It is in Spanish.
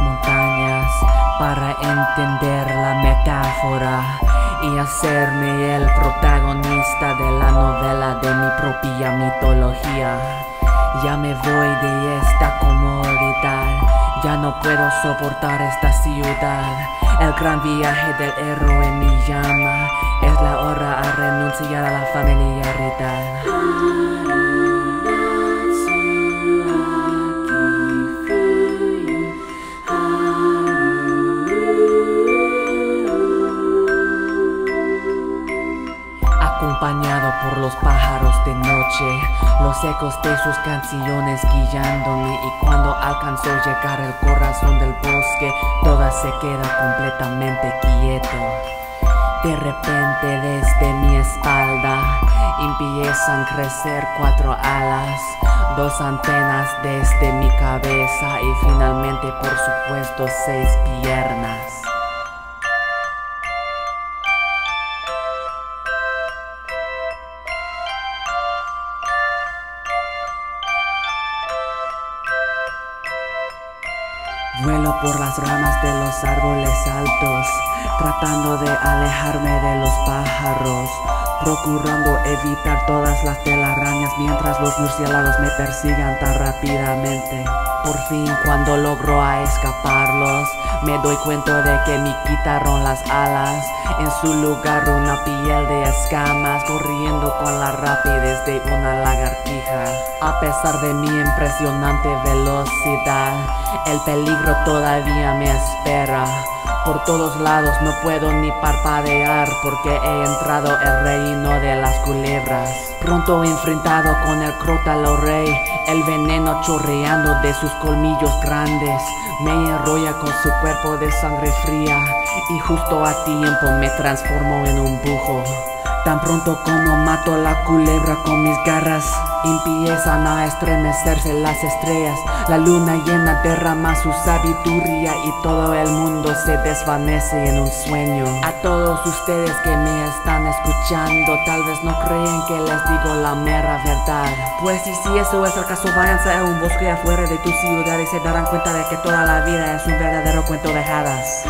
montañas para entender la metáfora y hacerme el protagonista de la novela de mi propia mitología. Ya me voy de esta comodidad, ya no puedo soportar esta ciudad. El gran viaje del héroe me llama, es la hora a renunciar a la familiaridad. Los ecos de sus canciones guiándome y cuando alcanzó llegar el corazón del bosque, toda se queda completamente quieto. De repente desde mi espalda empiezan a crecer cuatro alas, dos antenas desde mi cabeza y finalmente por supuesto seis piernas. Vuelo por las ramas de los árboles altos, tratando de alejarme de los pájaros, procurando evitar todas las telarañas mientras los murciélagos me persigan tan rápidamente. Por fin, cuando logro a escaparlos, me doy cuenta de que me quitaron las alas, en su lugar una piel de escamas, corriendo con la rapidez de una lagartija. A pesar de mi impresionante velocidad, el peligro todavía me espera. Por todos lados no puedo ni parpadear porque he entrado el reino de las culebras. Pronto enfrentado con el crótalo rey, el veneno chorreando de sus colmillos grandes, me enrolla con su cuerpo de sangre fría y justo a tiempo me transformo en un bujo. Tan pronto como mato la culebra con mis garras, empiezan a estremecerse las estrellas. La luna llena derrama su sabiduría y todo el mundo se desvanece en un sueño. A todos ustedes que me están escuchando, tal vez no creen que les digo la mera verdad. Pues y si eso es el caso, váyanse a un bosque afuera de tu ciudad y se darán cuenta de que toda la vida es un verdadero cuento de hadas.